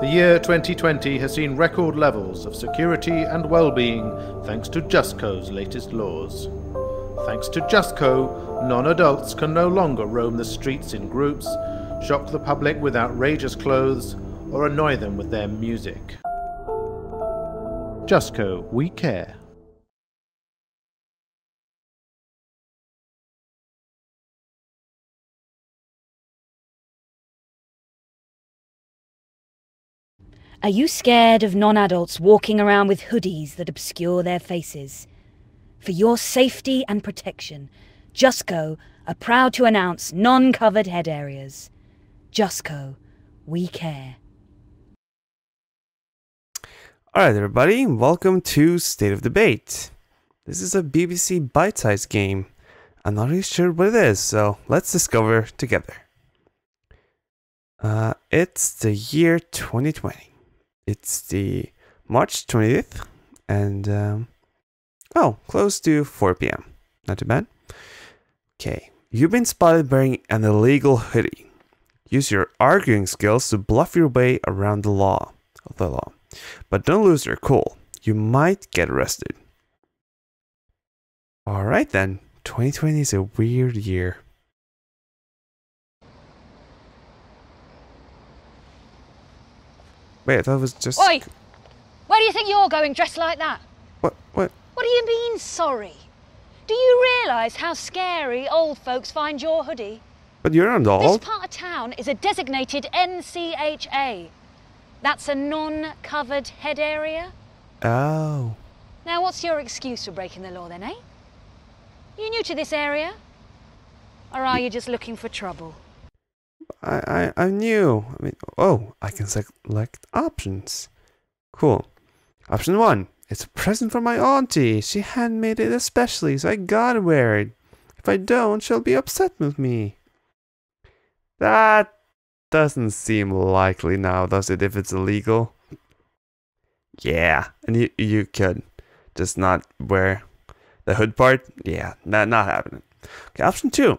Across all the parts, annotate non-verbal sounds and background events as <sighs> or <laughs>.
The year 2020 has seen record levels of security and well-being thanks to JustCo's latest laws. Thanks to JustCo, non-adults can no longer roam the streets in groups, shock the public with outrageous clothes, or annoy them with their music. JustCo, we care. Are you scared of non adults walking around with hoodies that obscure their faces? For your safety and protection, Justco are proud to announce non covered head areas. Justco, we care. Alright, everybody, welcome to State of Debate. This is a BBC bite sized game. I'm not really sure what it is, so let's discover together. Uh, it's the year 2020. It's the March 20th, and um, oh, close to 4 p.m. Not too bad. Okay, you've been spotted wearing an illegal hoodie. Use your arguing skills to bluff your way around the law. Of the law, but don't lose your cool. You might get arrested. All right then. 2020 is a weird year. Wait, it was just. Oi! Where do you think you're going dressed like that? What? What? What do you mean, sorry? Do you realise how scary old folks find your hoodie? But you're an This adult. part of town is a designated NCHA. That's a non covered head area. Oh. Now, what's your excuse for breaking the law then, eh? You new to this area? Or are you just looking for trouble? I, I, I'm new. I mean, oh, I can select options. Cool. Option one. It's a present from my auntie. She handmade it especially, so I gotta wear it. If I don't, she'll be upset with me. That doesn't seem likely now, does it, if it's illegal? Yeah, and you, you could just not wear the hood part? Yeah, not, not happening. Okay, option two.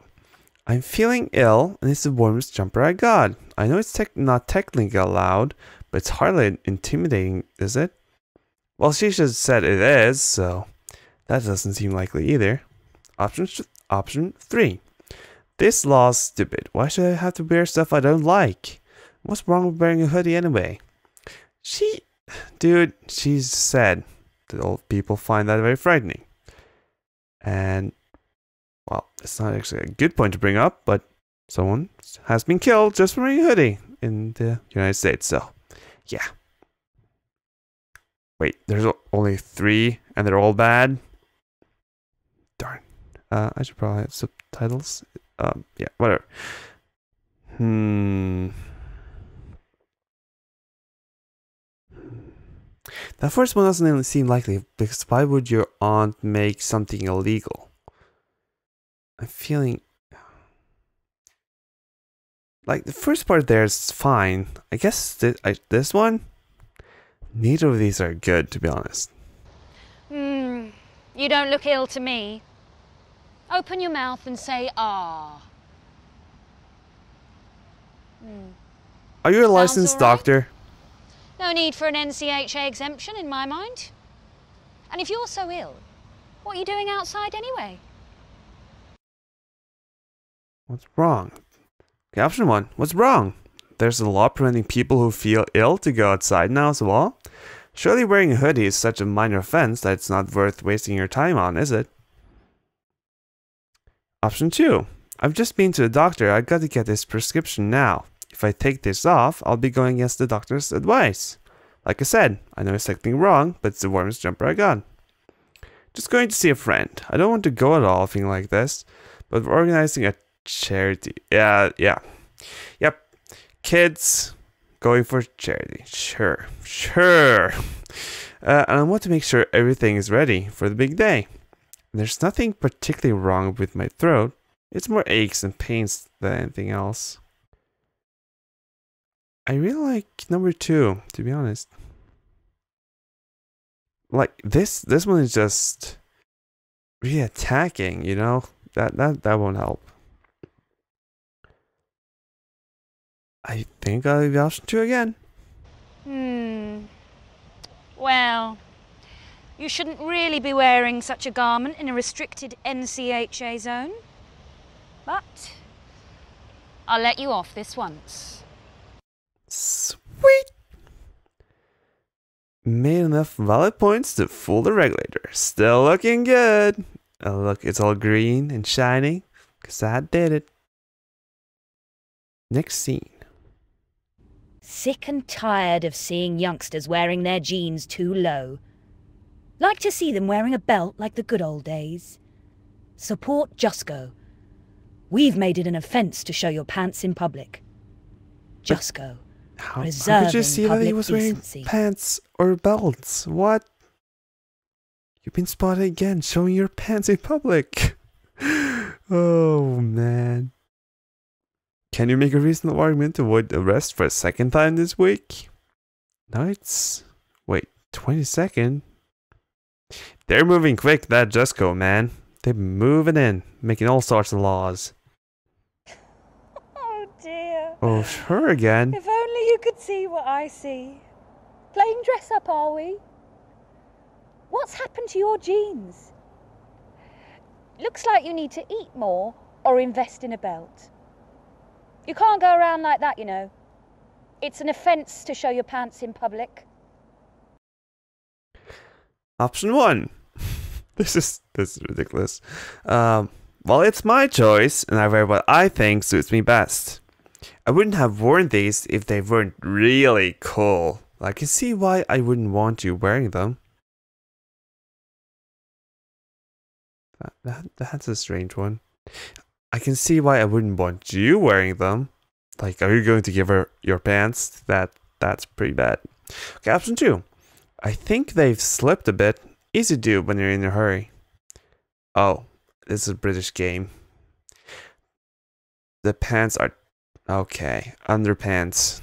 I'm feeling ill, and it's the warmest jumper I got. I know it's tech not technically allowed, but it's hardly intimidating, is it? Well, she just said it is, so that doesn't seem likely either. Option option three. This law's stupid. Why should I have to wear stuff I don't like? What's wrong with wearing a hoodie anyway? She, dude, she said that old people find that very frightening. And well, it's not actually a good point to bring up, but someone has been killed just for wearing a hoodie in the United States. So, yeah. Wait, there's only three, and they're all bad. Darn. Uh, I should probably have subtitles. Um, yeah, whatever. Hmm. That first one doesn't even seem likely because why would your aunt make something illegal? I'm feeling like the first part there is fine. I guess this, I, this one, neither of these are good to be honest. Hmm, you don't look ill to me. Open your mouth and say ah. Are you a licensed all right. doctor? No need for an NCHA exemption in my mind. And if you're so ill, what are you doing outside anyway? What's wrong? Option one. What's wrong? There's a law preventing people who feel ill to go outside now as well. Surely wearing a hoodie is such a minor offense that it's not worth wasting your time on, is it? Option two. I've just been to the doctor. I've got to get this prescription now. If I take this off, I'll be going against the doctor's advice. Like I said, I know it's technically wrong, but it's the warmest jumper I got. Just going to see a friend. I don't want to go at all thing like this, but we're organizing a charity. Yeah, yeah. Yep. Kids going for charity. Sure. Sure. Uh, and I want to make sure everything is ready for the big day. There's nothing particularly wrong with my throat. It's more aches and pains than anything else. I really like number two, to be honest. Like this this one is just really attacking, you know? That that that won't help. I think I'll leave option two again. Hmm. Well, you shouldn't really be wearing such a garment in a restricted NCHA zone. But I'll let you off this once. Sweet! Made enough valid points to fool the regulator. Still looking good. Oh, look, it's all green and shiny. Because I did it. Next scene. Sick and tired of seeing youngsters wearing their jeans too low. Like to see them wearing a belt like the good old days. Support Jusco. We've made it an offence to show your pants in public. Jusco. How, how could you see that he was wearing pants or belts? What? You've been spotted again showing your pants in public. <laughs> oh man. Can you make a reasonable argument to avoid arrest for a second time this week? No, it's wait, twenty second. They're moving quick, that Jusco man. They're moving in, making all sorts of laws. Oh dear. Oh, her again. If only you could see what I see. Playing dress up, are we? What's happened to your jeans? Looks like you need to eat more or invest in a belt. You can't go around like that, you know. It's an offence to show your pants in public. Option one. <laughs> this is this is ridiculous. Um, well, it's my choice, and I wear what I think suits me best. I wouldn't have worn these if they weren't really cool. I can see why I wouldn't want you wearing them. That, that that's a strange one. I can see why I wouldn't want you wearing them. Like, are you going to give her your pants? That that's pretty bad. Okay, option two. I think they've slipped a bit. Easy to do when you're in a hurry. Oh, this is a British game. The pants are okay. Underpants.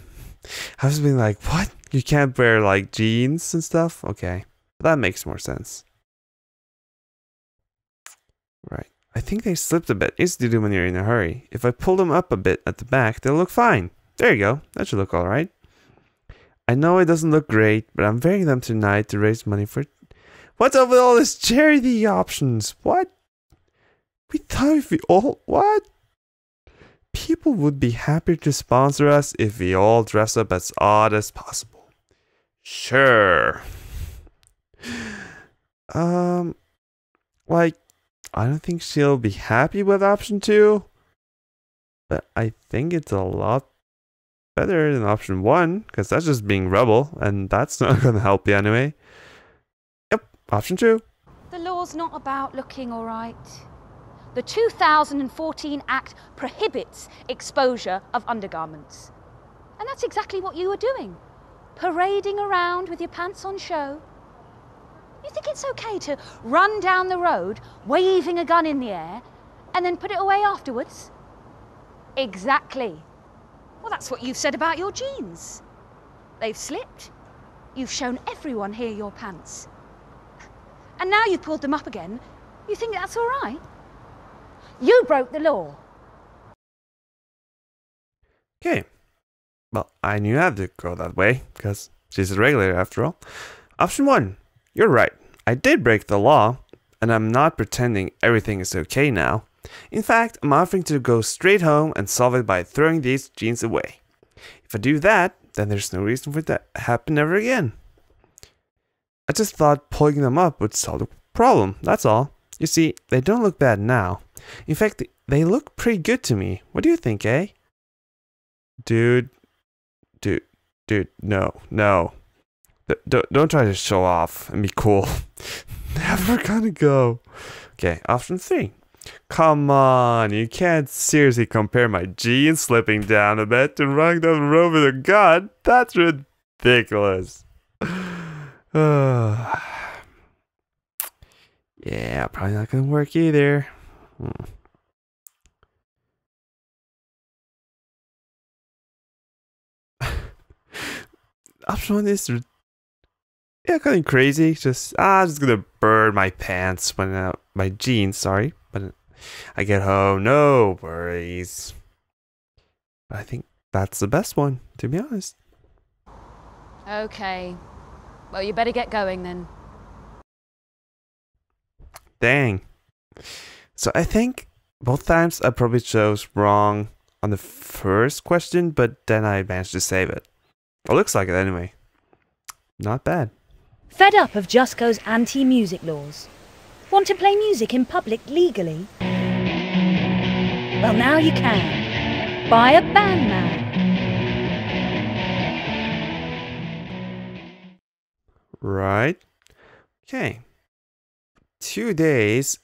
I was being like, what? You can't wear like jeans and stuff? Okay. That makes more sense. Right. I think they slipped a bit. Easy to do when you're in a hurry. If I pull them up a bit at the back, they'll look fine. There you go. That should look alright. I know it doesn't look great, but I'm wearing them tonight to raise money for. What's up with all this charity options? What? We thought if we all. What? People would be happy to sponsor us if we all dress up as odd as possible. Sure. <sighs> Um, like, I don't think she'll be happy with option two, but I think it's a lot better than option one because that's just being rebel, and that's <laughs> not going to help you anyway. Yep, option two. The law's not about looking all right. The 2014 Act prohibits exposure of undergarments. And that's exactly what you were doing parading around with your pants on show. You think it's okay to run down the road waving a gun in the air and then put it away afterwards? Exactly. Well, that's what you've said about your jeans. They've slipped. You've shown everyone here your pants. And now you've pulled them up again. You think that's all right? You broke the law. Okay. Well, I knew I had to go that way because she's a regulator after all. Option one. You're right. I did break the law, and I'm not pretending everything is okay now. In fact, I'm offering to go straight home and solve it by throwing these jeans away. If I do that, then there's no reason for it to happen ever again. I just thought pulling them up would solve the problem, that's all. You see, they don't look bad now. In fact, they look pretty good to me. What do you think, eh? Dude, dude, dude, no, no. Don't, don't try to show off and be cool. <laughs> Never gonna go. Okay, option three. Come on, you can't seriously compare my jeans slipping down a bit to running down the road with a gun. That's ridiculous. <sighs> yeah, probably not gonna work either. Hmm. <laughs> Option one is yeah, kind of crazy. Just ah, I'm just gonna burn my pants when uh, my jeans. Sorry, but I get home. No worries. I think that's the best one, to be honest. Okay. Well, you better get going then. Dang. So I think both times I probably chose wrong on the first question, but then I managed to save it. It looks like it anyway. Not bad. Fed up of Jusco's anti music laws? Want to play music in public legally? Well, now you can. Buy a bandman. Right. Okay. Two days.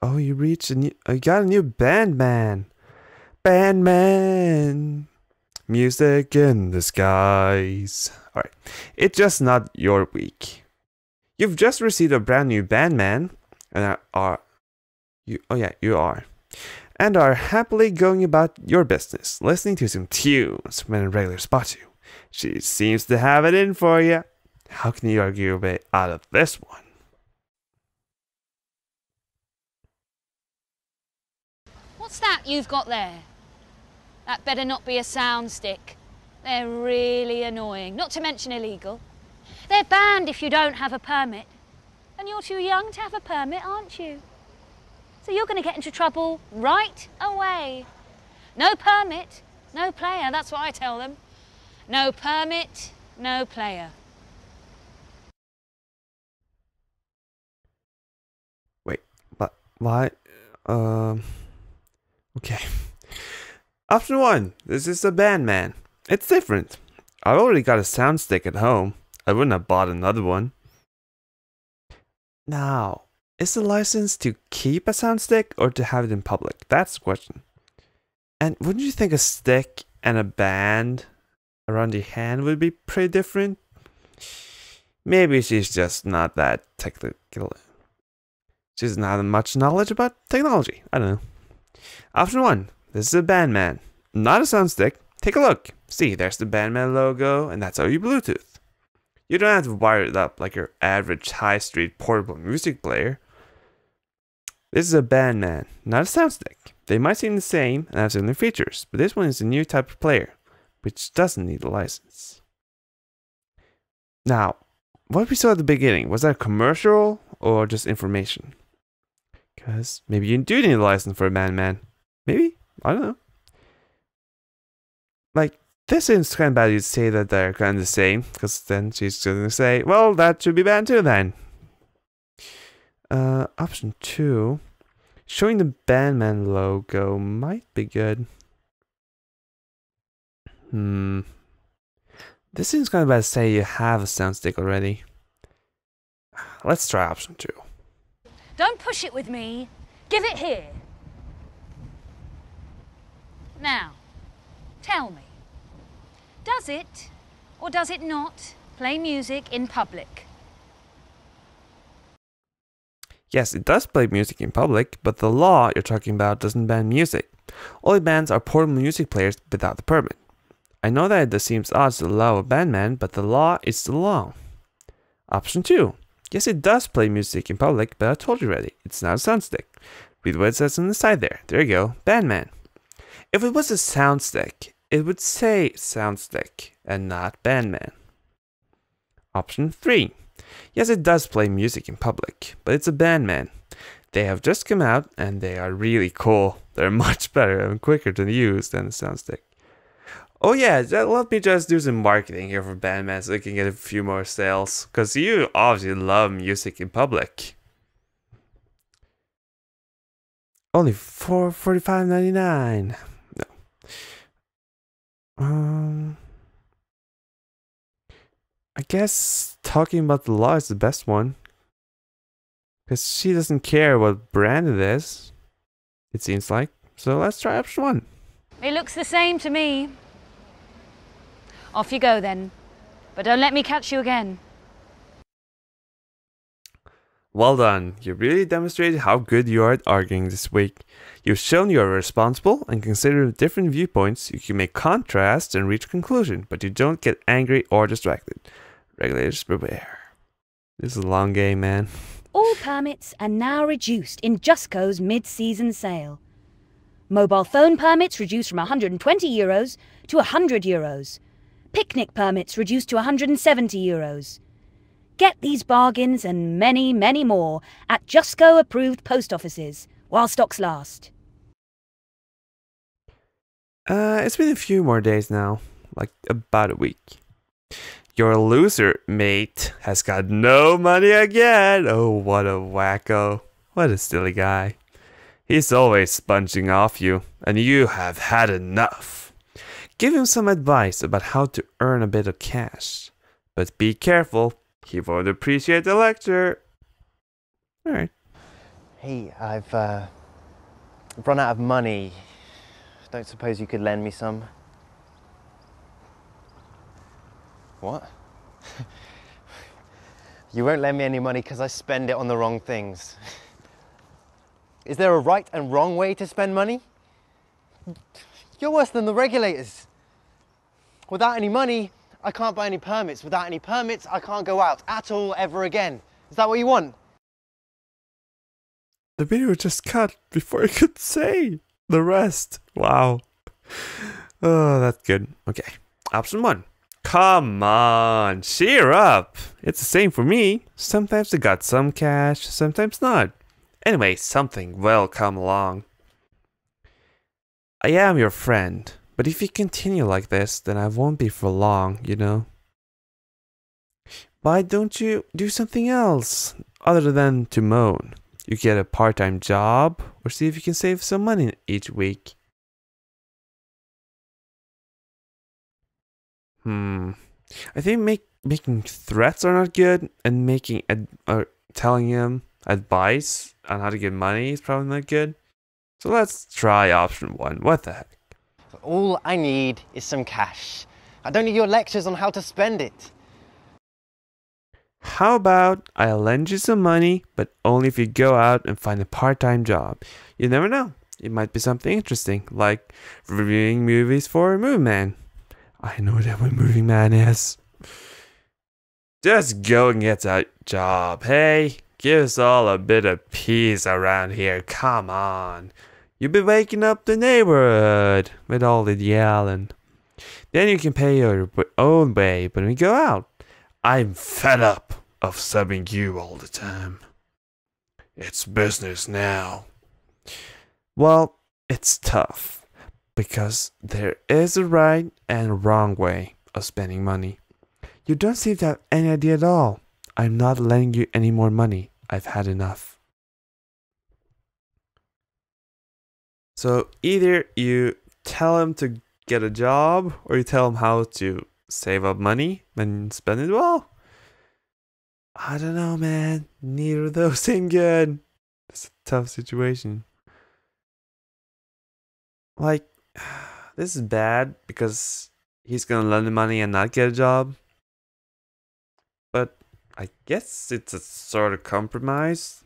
Oh, you reached a new. You got a new band man. Music in the skies. All right. It's just not your week. You've just received a brand new band man, and are, are uh, you? Oh yeah, you are, and are happily going about your business, listening to some tunes when a regular spots you. She seems to have it in for you. How can you argue way out of this one? What's that you've got there? That better not be a sound stick. They're really annoying, not to mention illegal. They're banned if you don't have a permit. And you're too young to have a permit, aren't you? So you're going to get into trouble right away. No permit, no player, that's what I tell them. No permit, no player. Wait, but why? Um. Okay. Option one. This is a band man. It's different. I've already got a sound stick at home. I wouldn't have bought another one. Now, is the license to keep a sound stick or to have it in public? That's the question. And wouldn't you think a stick and a band around your hand would be pretty different? Maybe she's just not that technical. She doesn't much knowledge about technology. I don't know. Option one. This is a Bandman, not a sound stick. Take a look. See, there's the Bandman logo, and that's how you Bluetooth. You don't have to wire it up like your average high street portable music player. This is a Bandman, not a sound stick. They might seem the same and have similar features, but this one is a new type of player, which doesn't need a license. Now, what we saw at the beginning, was that a commercial or just information? Because maybe you do need a license for a man man. Maybe? I don't know. Like, this bad you say that they're kind of the same, because then she's going to say, well, that should be banned too then. Uh, option two. Showing the Bandman logo might be good. Hmm. This seems kind of bad to say you have a sound stick already. Let's try option two. Don't push it with me. Give it here. Now, tell me, does it or does it not play music in public? Yes, it does play music in public, but the law you're talking about doesn't ban music. All it bans are portable music players without the permit. I know that it seems odd to allow a bandman, but the law is the law. Option 2. Yes, it does play music in public, but I told you already, it's not a sound stick. Read what it says on the side there. There you go, bandman. If it was a sound stick, it would say sound stick and not bandman. Option 3. Yes, it does play music in public, but it's a bandman. They have just come out and they are really cool. They're <laughs> much better and quicker to use than the sound stick. Oh yeah, let me just do some marketing here for Bandman so we can get a few more sales. Cause you obviously love music in public. Only four forty five ninety nine. Um I guess talking about the law is the best one. Cause she doesn't care what brand it is. It seems like. So let's try option one. It looks the same to me. Off you go then. But don't let me catch you again. Well done. You really demonstrated how good you are at arguing this week. You've shown you are responsible and consider different viewpoints. You can make contrasts and reach conclusion, but you don't get angry or distracted. Regulators beware. This is a long game, man. <laughs> All permits are now reduced in Justco's mid-season sale. Mobile phone permits reduced from 120 euros to 100 euros. Picnic permits reduced to 170 euros. Get these bargains and many, many more at Justco approved post offices while stocks last. Uh, it's been a few more days now, like about a week. Your loser mate has got no money again. Oh, what a wacko. What a silly guy. He's always sponging off you, and you have had enough. Give him some advice about how to earn a bit of cash. But be careful, he won't appreciate the lecture. Alright. Hey, I've uh, run out of money. Don't suppose you could lend me some? What? <laughs> you won't lend me any money because I spend it on the wrong things. Is there a right and wrong way to spend money? You're worse than the regulators. Without any money, I can't buy any permits. Without any permits, I can't go out at all ever again. Is that what you want? The video just cut before I could say the rest. Wow. Oh, that's good. Okay. Option one. Come on, cheer up. It's the same for me. Sometimes I got some cash, sometimes not. Anyway, something will come along. I am your friend, but if you continue like this, then I won't be for long, you know? Why don't you do something else other than to moan? You get a part time job, or see if you can save some money each week. Hmm. I think make, making threats are not good, and making ad, or telling him advice on how to get money is probably not good. So let's try option one. What the heck? All I need is some cash. I don't need your lectures on how to spend it. How about I lend you some money, but only if you go out and find a part time job? You never know. It might be something interesting, like reviewing movies for a movie man. I know that what movie man is. Just go and get that job, hey? Give us all a bit of peace around here. Come on. You'll be waking up the neighborhood with all the yelling. Then you can pay your own way when we go out. I'm fed up of subbing you all the time. It's business now. Well, it's tough because there is a right and wrong way of spending money. You don't seem to have any idea at all. I'm not lending you any more money. I've had enough. So either you tell him to get a job or you tell him how to save up money and spend it well. I don't know, man. Neither of those <laughs> seem good. It's a tough situation. Like, <sighs> this is bad because he's gonna lend the money and not get a job. But I guess it's a sort of compromise.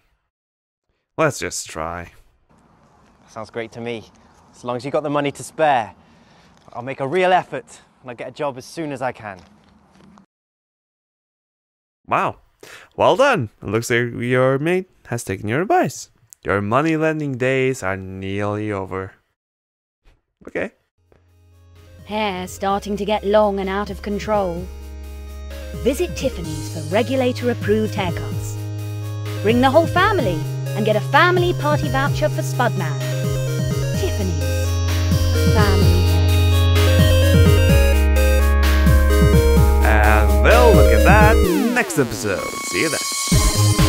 Let's just try. Sounds great to me. As long as you've got the money to spare, I'll make a real effort and I'll get a job as soon as I can. Wow. Well done. It looks like your mate has taken your advice. Your money lending days are nearly over. Okay. Hair starting to get long and out of control. Visit Tiffany's for regulator approved haircuts. Bring the whole family and get a family party voucher for Spudman. Tiffany's. Family. Um, and we'll look at that next episode. See you then.